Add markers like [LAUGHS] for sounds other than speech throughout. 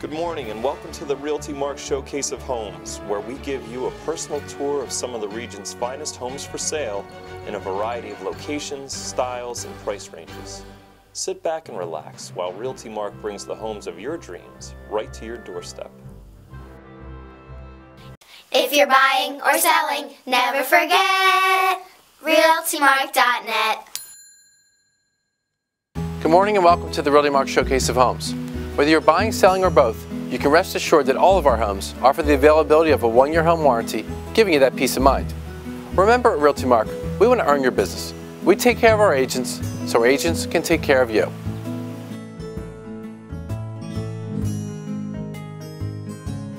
Good morning and welcome to the Realty Mark Showcase of Homes, where we give you a personal tour of some of the region's finest homes for sale in a variety of locations, styles, and price ranges. Sit back and relax while Realty Mark brings the homes of your dreams right to your doorstep. If you're buying or selling, never forget RealtyMark.net. Good morning and welcome to the Realty Mark Showcase of Homes. Whether you're buying, selling, or both, you can rest assured that all of our homes offer the availability of a one-year home warranty, giving you that peace of mind. Remember at Realty Mark, we want to earn your business. We take care of our agents, so our agents can take care of you.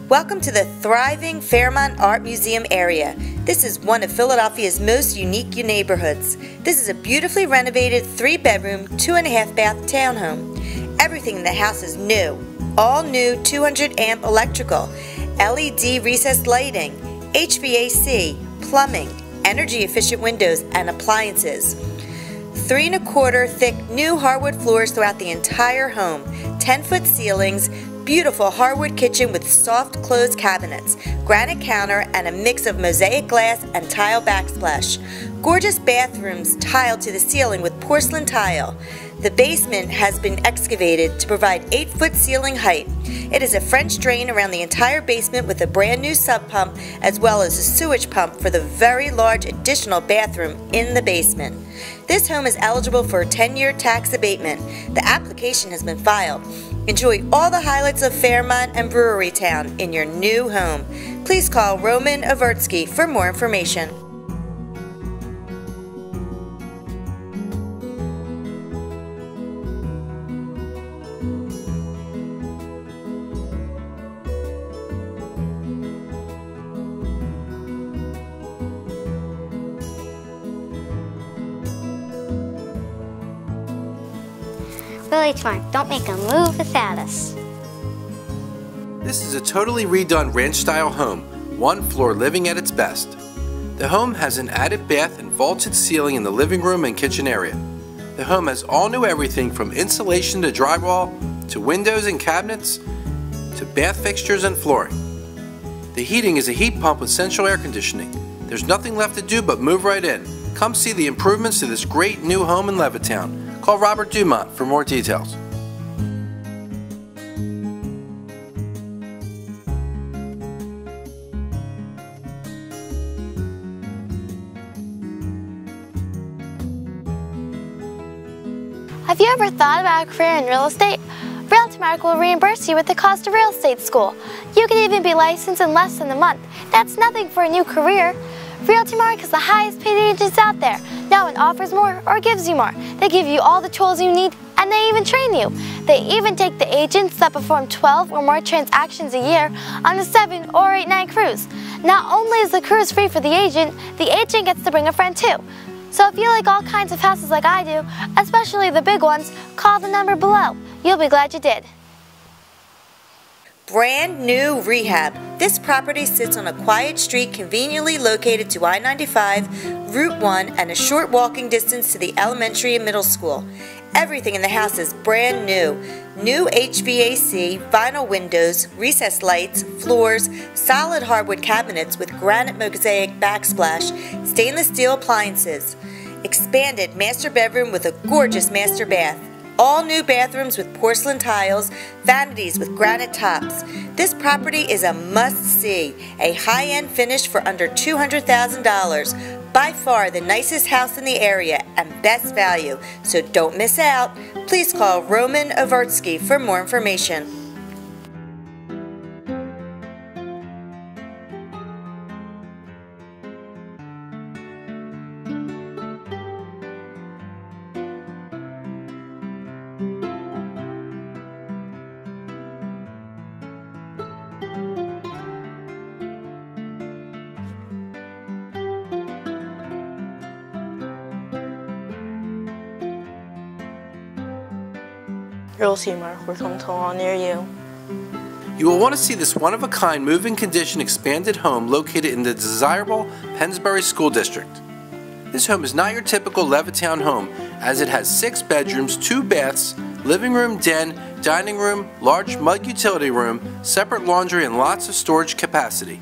Welcome to the thriving Fairmount Art Museum area. This is one of Philadelphia's most unique neighborhoods. This is a beautifully renovated three bedroom, two and a half bath townhome. Everything in the house is new. All new 200 amp electrical, LED recessed lighting, HVAC, plumbing, energy efficient windows, and appliances. Three and a quarter thick new hardwood floors throughout the entire home, 10 foot ceilings, beautiful hardwood kitchen with soft closed cabinets, granite counter, and a mix of mosaic glass and tile backsplash. Gorgeous bathrooms tiled to the ceiling with porcelain tile. The basement has been excavated to provide 8 foot ceiling height. It is a French drain around the entire basement with a brand new sump pump as well as a sewage pump for the very large additional bathroom in the basement. This home is eligible for a 10 year tax abatement. The application has been filed. Enjoy all the highlights of Fairmount and Brewery Town in your new home. Please call Roman Avertsky for more information. Don't make a move without us. This is a totally redone ranch-style home, one floor living at its best. The home has an added bath and vaulted ceiling in the living room and kitchen area. The home has all new everything from insulation to drywall, to windows and cabinets, to bath fixtures and flooring. The heating is a heat pump with central air conditioning. There's nothing left to do but move right in. Come see the improvements to this great new home in Levittown. Call Robert Dumont for more details. Have you ever thought about a career in real estate? RealtyMark will reimburse you with the cost of real estate school. You can even be licensed in less than a month. That's nothing for a new career. RealtyMark is the highest paid agents out there. No one offers more or gives you more. They give you all the tools you need and they even train you. They even take the agents that perform 12 or more transactions a year on a 7 or 8 night cruise. Not only is the cruise free for the agent, the agent gets to bring a friend too. So if you like all kinds of houses like I do, especially the big ones, call the number below. You'll be glad you did. Brand new rehab. This property sits on a quiet street conveniently located to I 95, Route 1, and a short walking distance to the elementary and middle school. Everything in the house is brand new. New HVAC, vinyl windows, recessed lights, floors, solid hardwood cabinets with granite mosaic backsplash, stainless steel appliances. Expanded master bedroom with a gorgeous master bath. All new bathrooms with porcelain tiles, vanities with granite tops. This property is a must see, a high end finish for under $200,000. By far the nicest house in the area and best value, so don't miss out. Please call Roman Avertsky for more information. Realty Mark, we're coming to a near you. You will want to see this one-of-a-kind move-in condition expanded home located in the desirable Pennsbury School District. This home is not your typical Levittown home as it has six bedrooms, two baths, living room, den, dining room, large mud utility room, separate laundry, and lots of storage capacity.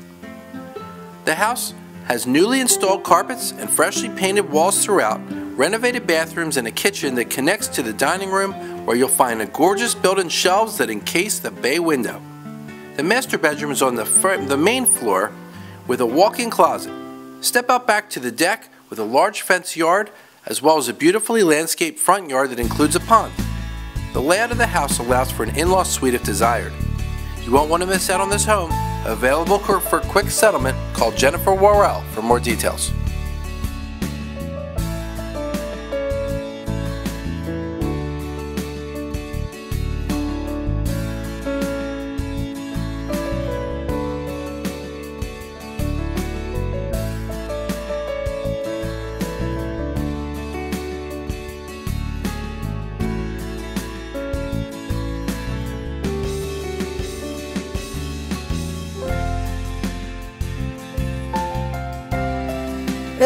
The house has newly installed carpets and freshly painted walls throughout, renovated bathrooms, and a kitchen that connects to the dining room where you'll find a gorgeous built-in shelves that encase the bay window. The master bedroom is on the, the main floor with a walk-in closet. Step out back to the deck with a large fence yard as well as a beautifully landscaped front yard that includes a pond. The layout of the house allows for an in-law suite if desired. You won't want to miss out on this home. Available for quick settlement, call Jennifer Worrell for more details.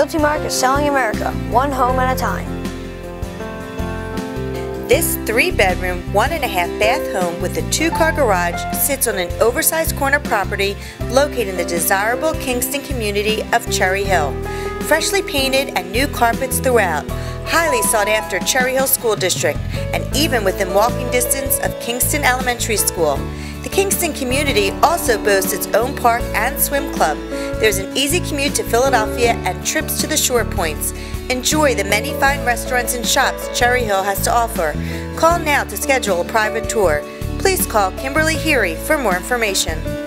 Realty Mark is selling America, one home at a time. This three bedroom, one and a half bath home with a two car garage sits on an oversized corner property located in the desirable Kingston community of Cherry Hill. Freshly painted and new carpets throughout. Highly sought after Cherry Hill School District and even within walking distance of Kingston Elementary School. The Kingston community also boasts its own park and swim club. There's an easy commute to Philadelphia and trips to the shore points. Enjoy the many fine restaurants and shops Cherry Hill has to offer. Call now to schedule a private tour. Please call Kimberly Heary for more information.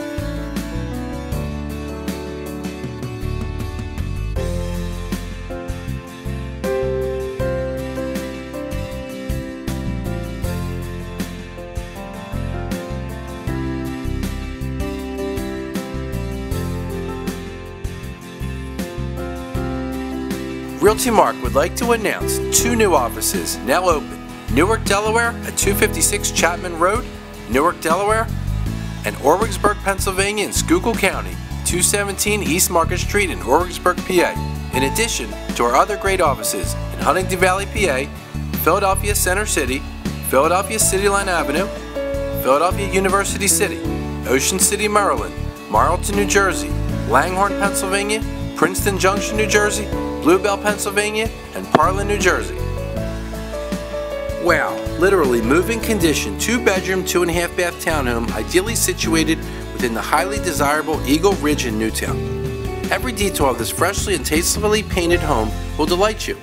Realty Mark would like to announce two new offices now open. Newark, Delaware at 256 Chapman Road, Newark, Delaware, and Orwigsburg, Pennsylvania in Schuylkill County, 217 East Market Street in Orwigsburg, PA. In addition to our other great offices in Huntingdon Valley, PA, Philadelphia Center City, Philadelphia City Line Avenue, Philadelphia University City, Ocean City, Maryland, Marlton, New Jersey, Langhorne, Pennsylvania, Princeton Junction, New Jersey, Bluebell, Pennsylvania, and Parlin, New Jersey. Wow, literally moving condition, two bedroom, two and a half bath townhome, ideally situated within the highly desirable Eagle Ridge in Newtown. Every detail of this freshly and tastefully painted home will delight you.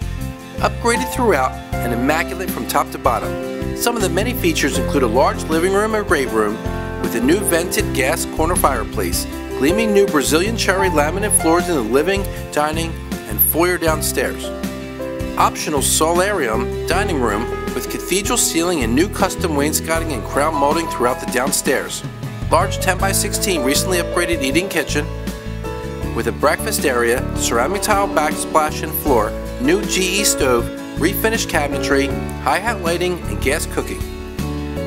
Upgraded throughout and immaculate from top to bottom. Some of the many features include a large living room and great room with a new vented gas corner fireplace, gleaming new Brazilian cherry laminate floors in the living, dining, and foyer downstairs. Optional solarium dining room with cathedral ceiling and new custom wainscoting and crown molding throughout the downstairs. Large 10 by 16 recently upgraded eating kitchen with a breakfast area, ceramic tile backsplash and floor, new GE stove, refinished cabinetry, hi-hat lighting, and gas cooking.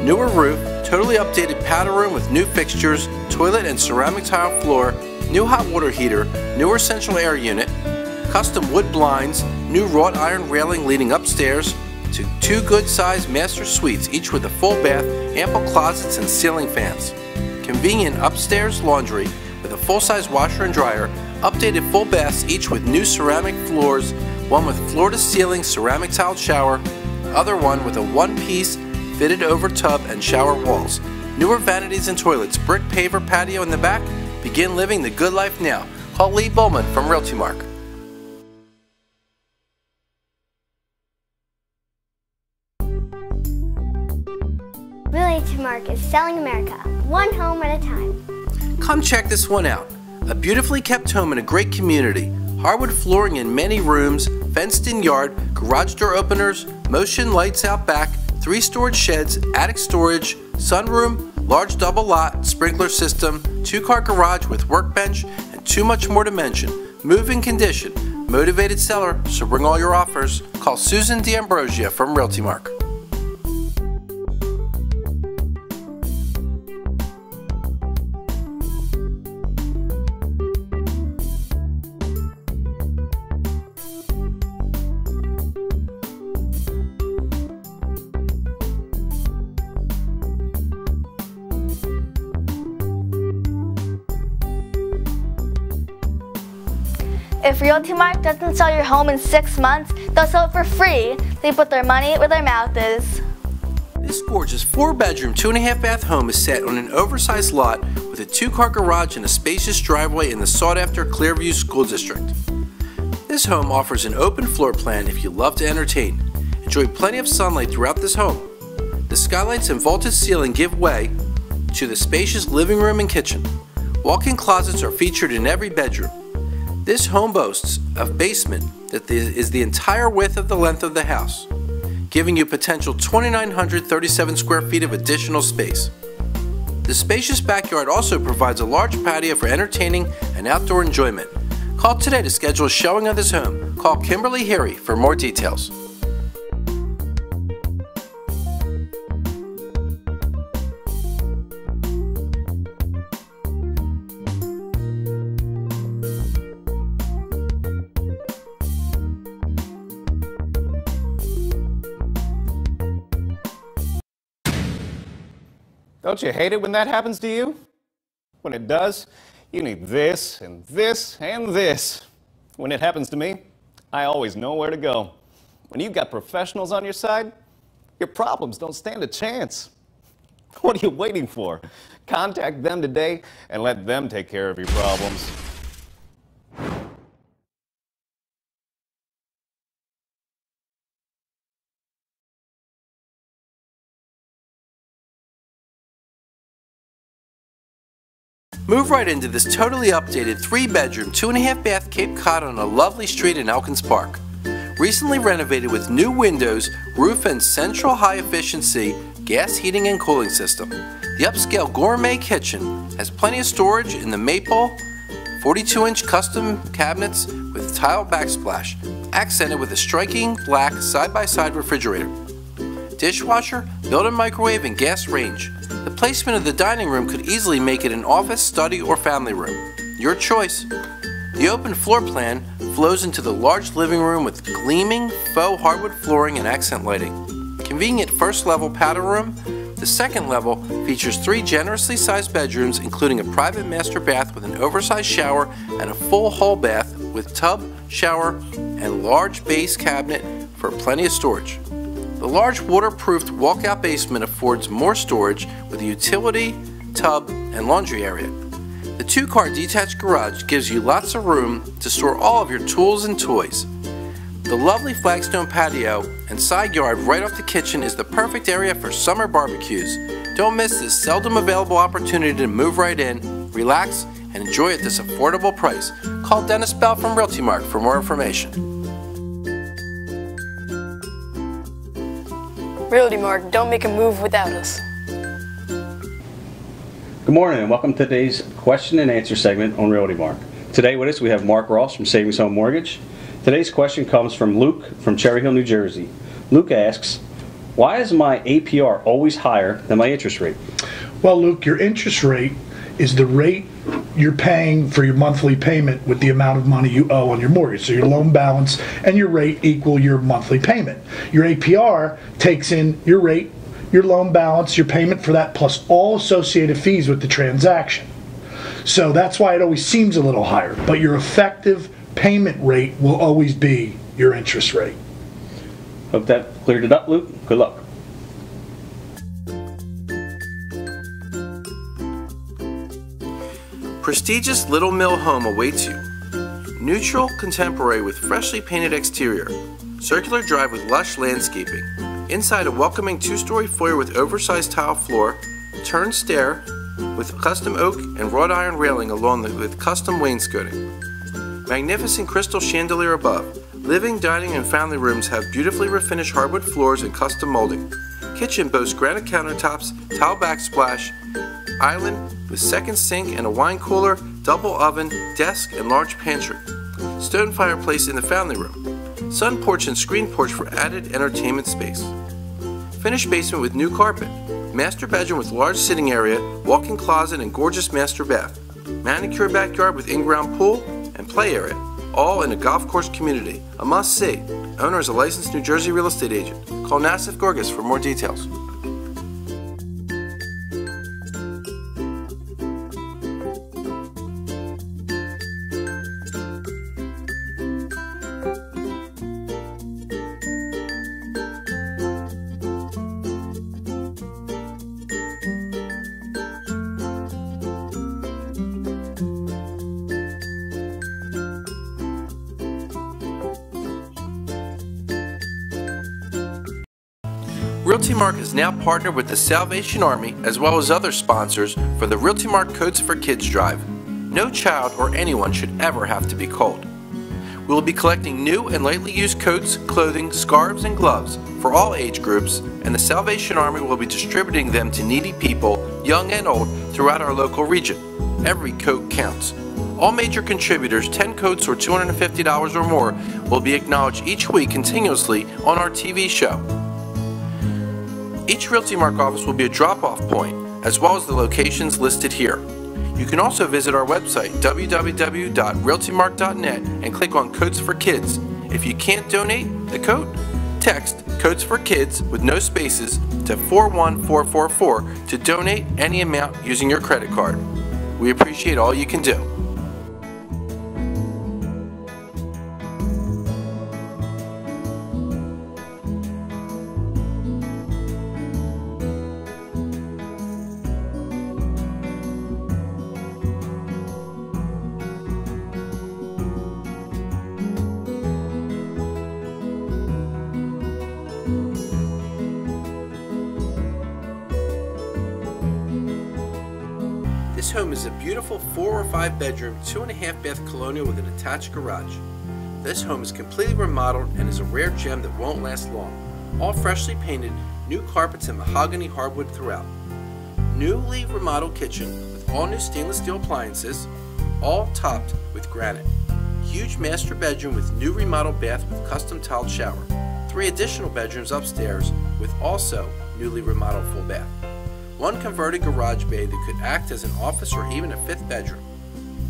Newer roof, totally updated powder room with new fixtures, toilet and ceramic tile floor, new hot water heater, newer central air unit, custom wood blinds, new wrought iron railing leading upstairs to two good-sized master suites, each with a full bath, ample closets, and ceiling fans. Convenient upstairs laundry with a full-size washer and dryer, updated full baths, each with new ceramic floors, one with floor-to-ceiling ceramic tiled shower, other one with a one-piece fitted over tub and shower walls. Newer vanities and toilets, brick paver patio in the back. Begin living the good life now. Call Lee Bowman from Realty Mark. Is selling America, one home at a time. Come check this one out. A beautifully kept home in a great community. Hardwood flooring in many rooms, fenced in yard, garage door openers, motion lights out back, three storage sheds, attic storage, sunroom, large double lot, sprinkler system, two car garage with workbench, and too much more to mention. Moving condition. Motivated seller, so bring all your offers. Call Susan D'Ambrosia from Realty Mark. If Realty Mark doesn't sell your home in six months, they'll sell it for free. They put their money where their mouth is. This gorgeous four bedroom, two and a half bath home is set on an oversized lot with a two car garage and a spacious driveway in the sought after Clearview School District. This home offers an open floor plan if you love to entertain. Enjoy plenty of sunlight throughout this home. The skylights and vaulted ceiling give way to the spacious living room and kitchen. Walk-in closets are featured in every bedroom. This home boasts a basement that is the entire width of the length of the house, giving you potential 2,937 square feet of additional space. The spacious backyard also provides a large patio for entertaining and outdoor enjoyment. Call today to schedule a showing of this home. Call Kimberly Harry for more details. Don't you hate it when that happens to you? When it does, you need this and this and this. When it happens to me, I always know where to go. When you've got professionals on your side, your problems don't stand a chance. [LAUGHS] What are you waiting for? Contact them today and let them take care of your problems. Move right into this totally updated three bedroom, two and a half bath Cape Cod on a lovely street in Elkins Park. Recently renovated with new windows, roof, and central high efficiency gas heating and cooling system. The upscale gourmet kitchen has plenty of storage in the maple 42 inch custom cabinets with tile backsplash, accented with a striking black side by side refrigerator. Dishwasher, built in microwave, and gas range. The placement of the dining room could easily make it an office, study, or family room. Your choice. The open floor plan flows into the large living room with gleaming faux hardwood flooring and accent lighting. Convenient first level powder room. The second level features three generously sized bedrooms, including a private master bath with an oversized shower and a full hall bath with tub, shower, and large base cabinet for plenty of storage. The large waterproofed walkout basement affords more storage with a utility, tub, and laundry area. The two-car detached garage gives you lots of room to store all of your tools and toys. The lovely flagstone patio and side yard right off the kitchen is the perfect area for summer barbecues. Don't miss this seldom available opportunity to move right in, relax, and enjoy at this affordable price. Call Dennis Bell from Realty Mark for more information. Realty Mark, don't make a move without us. Good morning and welcome to today's question and answer segment on Realty Mark. Today with us we have Mark Ross from Savings Home Mortgage. Today's question comes from Luke from Cherry Hill, New Jersey. Luke asks, why is my APR always higher than my interest rate? Well, Luke, your interest rate is the rate you're paying for your monthly payment with the amount of money you owe on your mortgage. So your loan balance and your rate equal your monthly payment. Your APR takes in your rate, your loan balance, your payment for that, plus all associated fees with the transaction. So that's why it always seems a little higher. But your effective payment rate will always be your interest rate. Hope that cleared it up, Luke. Good luck. Prestigious Little Mill home awaits you. Neutral contemporary with freshly painted exterior. Circular drive with lush landscaping. Inside a welcoming two-story foyer with oversized tile floor, turned stair with custom oak and wrought iron railing along with custom wainscoting. Magnificent crystal chandelier above. Living, dining, and family rooms have beautifully refinished hardwood floors and custom molding. Kitchen boasts granite countertops, tile backsplash, island with second sink and a wine cooler, double oven, desk, and large pantry. Stone fireplace in the family room. Sun porch and screen porch for added entertainment space. Finished basement with new carpet. Master bedroom with large sitting area, walk-in closet, and gorgeous master bath. Manicure backyard with in-ground pool and play area. All in a golf course community. A must-see. Owner is a licensed New Jersey real estate agent. Call Nassif Gorgas for more details. Realty Mark is now partnered with the Salvation Army as well as other sponsors for the Realty Mark Coats for Kids drive. No child or anyone should ever have to be cold. We will be collecting new and lightly used coats, clothing, scarves, and gloves for all age groups, and the Salvation Army will be distributing them to needy people, young and old, throughout our local region. Every coat counts. All major contributors, 10 coats or $250 or more, will be acknowledged each week continuously on our TV show. Each Realty Mark office will be a drop-off point, as well as the locations listed here. You can also visit our website, www.realtymark.net, and click on Coats for Kids. If you can't donate the coat, text Coats for Kids with no spaces to 41444 to donate any amount using your credit card. We appreciate all you can do. Four or five bedroom, two and a half bath colonial with an attached garage. This home is completely remodeled and is a rare gem that won't last long. All freshly painted, new carpets and mahogany hardwood throughout. Newly remodeled kitchen with all new stainless steel appliances, all topped with granite. Huge master bedroom with new remodeled bath with custom tiled shower. Three additional bedrooms upstairs with also newly remodeled full bath one converted garage bay that could act as an office or even a fifth bedroom.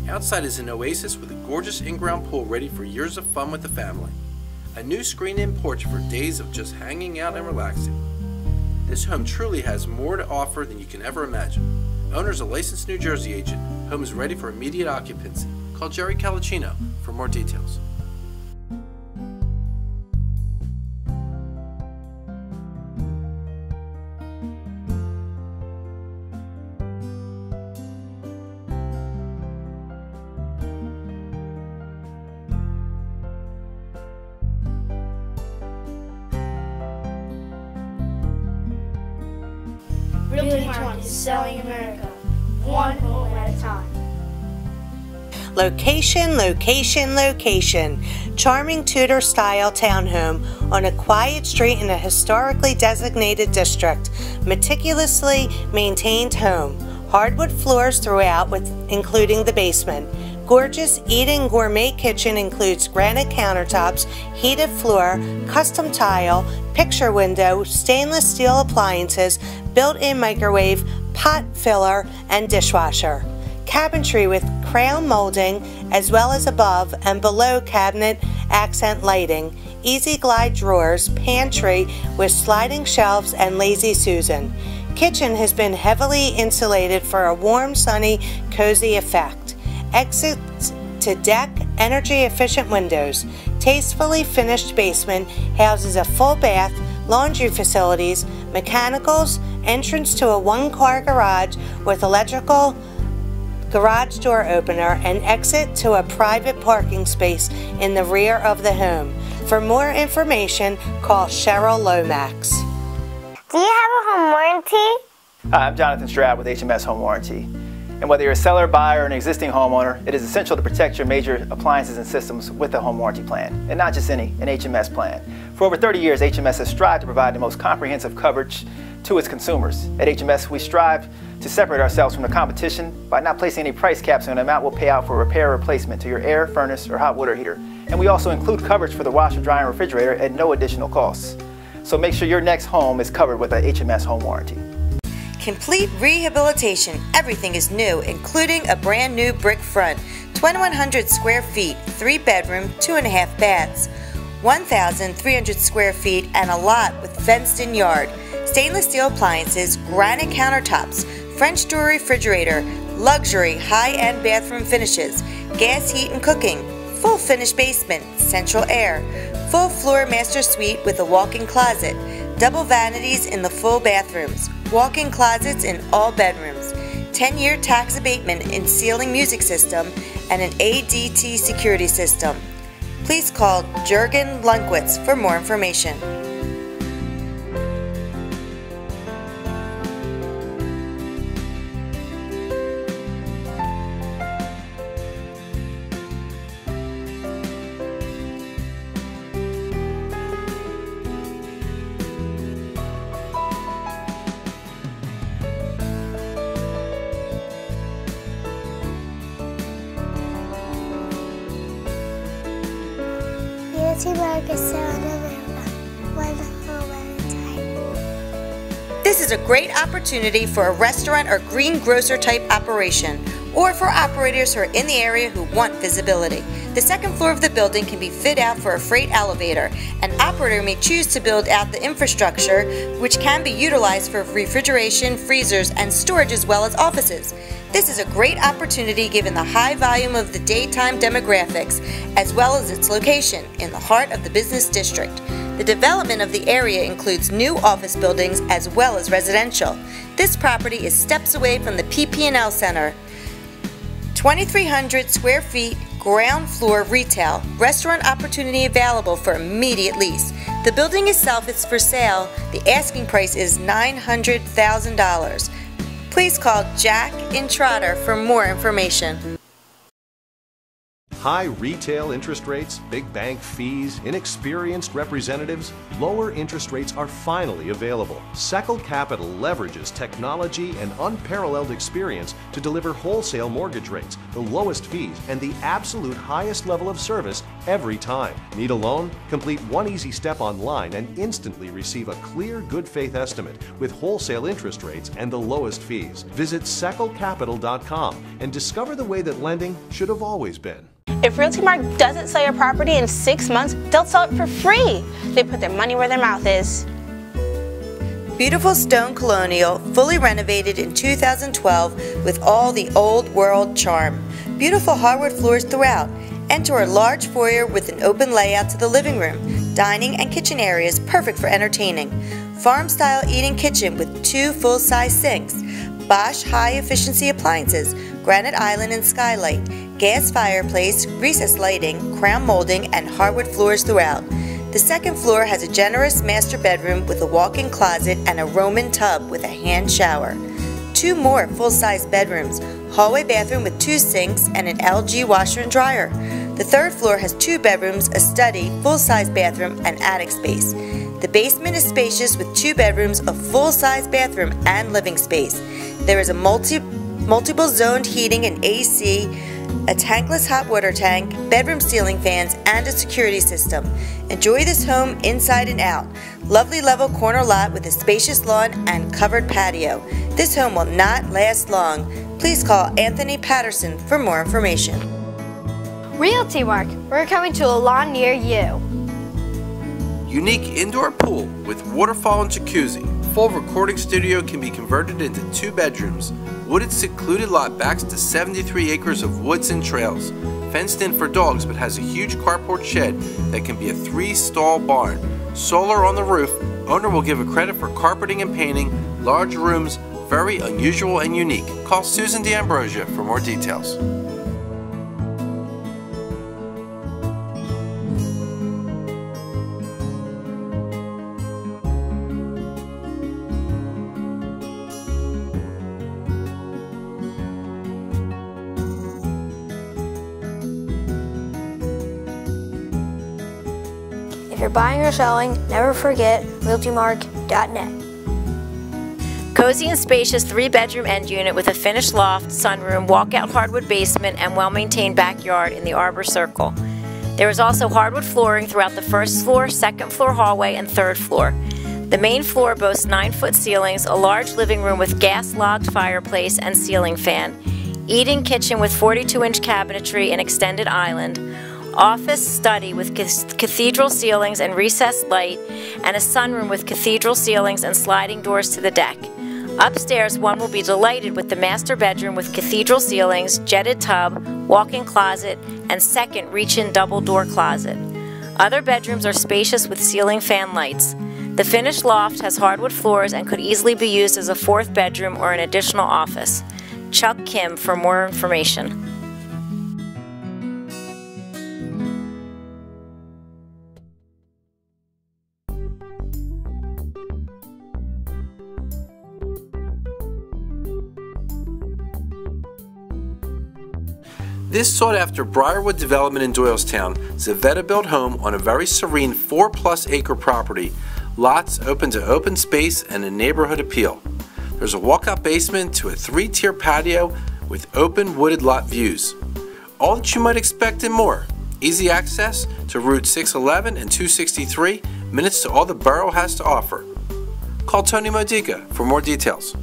Outside is an oasis with a gorgeous in-ground pool ready for years of fun with the family. A new screen-in porch for days of just hanging out and relaxing. This home truly has more to offer than you can ever imagine. Owner is a licensed New Jersey agent. Home is ready for immediate occupancy. Call Jerry Calicino for more details. Is selling America, one home at a time. Location, location, location. Charming Tudor style townhome on a quiet street in a historically designated district. Meticulously maintained home. Hardwood floors throughout, with including the basement. Gorgeous eating gourmet kitchen includes granite countertops, heated floor, custom tile, picture window, stainless steel appliances, built-in microwave, pot filler, and dishwasher. Cabinetry with crown molding as well as above and below cabinet accent lighting, easy glide drawers, pantry with sliding shelves and lazy Susan. Kitchen has been heavily insulated for a warm, sunny, cozy effect. Exits to deck, energy efficient windows. Tastefully finished basement houses a full bath, laundry facilities, mechanicals, entrance to a one car garage with electrical garage door opener, and exit to a private parking space in the rear of the home. For more information, call Cheryl Lomax. Do you have a home warranty? Hi, I'm Jonathan Stroud with HMS Home Warranty. And whether you're a seller, buyer, or an existing homeowner, it is essential to protect your major appliances and systems with a home warranty plan, and not just any, an HMS plan. For over 30 years, HMS has strived to provide the most comprehensive coverage to its consumers. At HMS, we strive to separate ourselves from the competition by not placing any price caps on the amount we'll pay out for repair or replacement to your air, furnace, or hot water heater. And we also include coverage for the washer, dryer, and refrigerator at no additional costs. So make sure your next home is covered with a HMS home warranty. Complete rehabilitation. Everything is new, including a brand new brick front, 2,100 square feet, three bedroom, two and a half baths, 1,300 square feet, and a lot with fenced in yard. Stainless steel appliances, granite countertops, French door refrigerator, luxury high end bathroom finishes, gas heat and cooking, full finished basement, central air, full floor master suite with a walk in closet, double vanities in the full bathrooms, walk in closets in all bedrooms, 10 year tax abatement in ceiling music system, and an ADT security system. Please call Jurgen Lunkwitz for more information. This is a great opportunity for a restaurant or greengrocer type operation, or for operators who are in the area who want visibility. The second floor of the building can be fit out for a freight elevator. An operator may choose to build out the infrastructure, which can be utilized for refrigeration, freezers, and storage as well as offices. This is a great opportunity given the high volume of the daytime demographics, as well as its location in the heart of the business district. The development of the area includes new office buildings as well as residential. This property is steps away from the PP&L Center. 2,300 square feet, ground floor retail, restaurant opportunity available for immediate lease. The building itself is for sale. The asking price is $900,000. Please call Jack and Trotter for more information. High retail interest rates, big bank fees, inexperienced representatives, lower interest rates are finally available. Seckel Capital leverages technology and unparalleled experience to deliver wholesale mortgage rates, the lowest fees, and the absolute highest level of service every time. Need a loan? Complete one easy step online and instantly receive a clear good faith estimate with wholesale interest rates and the lowest fees. Visit seckelcapital.com and discover the way that lending should have always been. If Realty Mark doesn't sell your property in six months, they'll sell it for free. They put their money where their mouth is. Beautiful stone colonial, fully renovated in 2012 with all the old world charm. Beautiful hardwood floors throughout. Enter a large foyer with an open layout to the living room, dining and kitchen areas perfect for entertaining. Farm style eating kitchen with two full size sinks. Bosch high efficiency appliances, granite island and skylight, gas fireplace, recessed lighting, crown molding, and hardwood floors throughout. The second floor has a generous master bedroom with a walk-in closet and a Roman tub with a hand shower. Two more full-size bedrooms, hallway bathroom with two sinks and an LG washer and dryer. The third floor has two bedrooms, a study, full-size bathroom, and attic space. The basement is spacious with two bedrooms, a full-size bathroom, and living space. There is a multi multiple zoned heating and AC, a tankless hot water tank, bedroom ceiling fans, and a security system. Enjoy this home inside and out. Lovely level corner lot with a spacious lawn and covered patio. This home will not last long. Please call Anthony Patterson for more information. Realty Mark, we're coming to a lawn near you. Unique indoor pool with waterfall and jacuzzi. Full recording studio can be converted into two bedrooms. Wooded secluded lot backs to 73 acres of woods and trails. Fenced in for dogs but has a huge carport shed that can be a three stall barn. Solar on the roof. Owner will give a credit for carpeting and painting. Large rooms, very unusual and unique. Call Susan D'Ambrosia for more details. You're buying or selling, never forget realtymark.net. Cozy and spacious three bedroom end unit with a finished loft, sunroom, walkout hardwood basement, and well maintained backyard in the Arbor Circle. There is also hardwood flooring throughout the first floor, second floor hallway, and third floor. The main floor boasts 9 foot ceilings, a large living room with gas logged fireplace and ceiling fan, eating kitchen with 42 inch cabinetry and extended island, office study with cathedral ceilings and recessed light, and a sunroom with cathedral ceilings and sliding doors to the deck. Upstairs, one will be delighted with the master bedroom with cathedral ceilings, jetted tub, walk-in closet, and second reach-in double door closet. Other bedrooms are spacious with ceiling fan lights. The finished loft has hardwood floors and could easily be used as a fourth bedroom or an additional office. Chuck Kim for more information. This sought after Briarwood development in Doylestown Zavetta built home on a very serene 4 plus acre property. Lots open to open space and a neighborhood appeal. There's a walkout basement to a three tier patio with open wooded lot views. All that you might expect and more. easy access to Route 611 and 263, minutes to all the borough has to offer. Call Tony Modica for more details.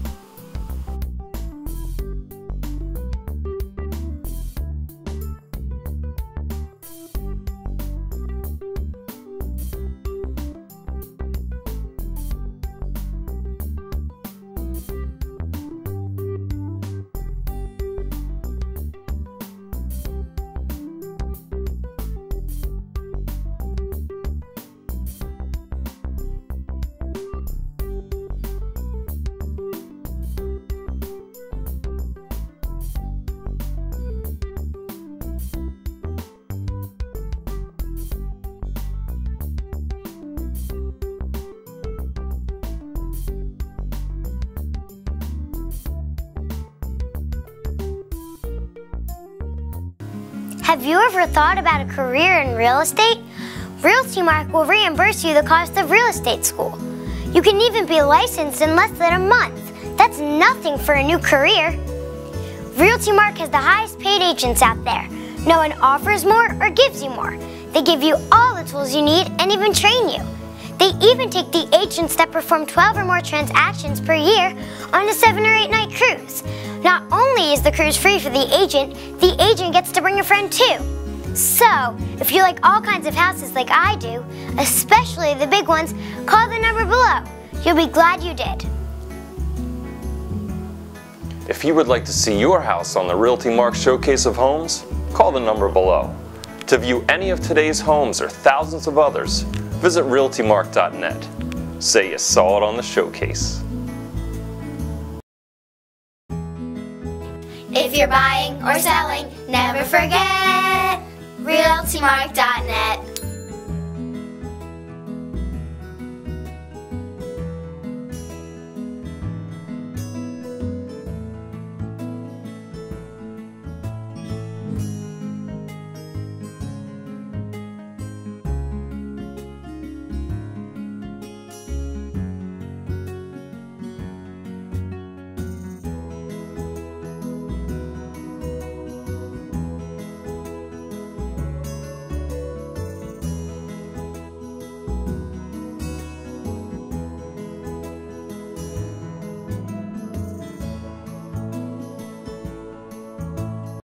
Have you ever thought about a career in real estate? Realty Mark will reimburse you the cost of real estate school. You can even be licensed in less than a month. That's nothing for a new career. Realty Mark has the highest paid agents out there. No one offers more or gives you more. They give you all the tools you need and even train you. They even take the agents that perform 12 or more transactions per year on a 7 or 8 night cruise. Not only is the cruise free for the agent, the agent gets to bring a friend too. So, if you like all kinds of houses like I do, especially the big ones, call the number below. You'll be glad you did. If you would like to see your house on the Realty Mark Showcase of Homes, call the number below. To view any of today's homes or thousands of others, visit RealtyMark.net. Say you saw it on the showcase. You're buying or selling, never forget RealtyMark.net.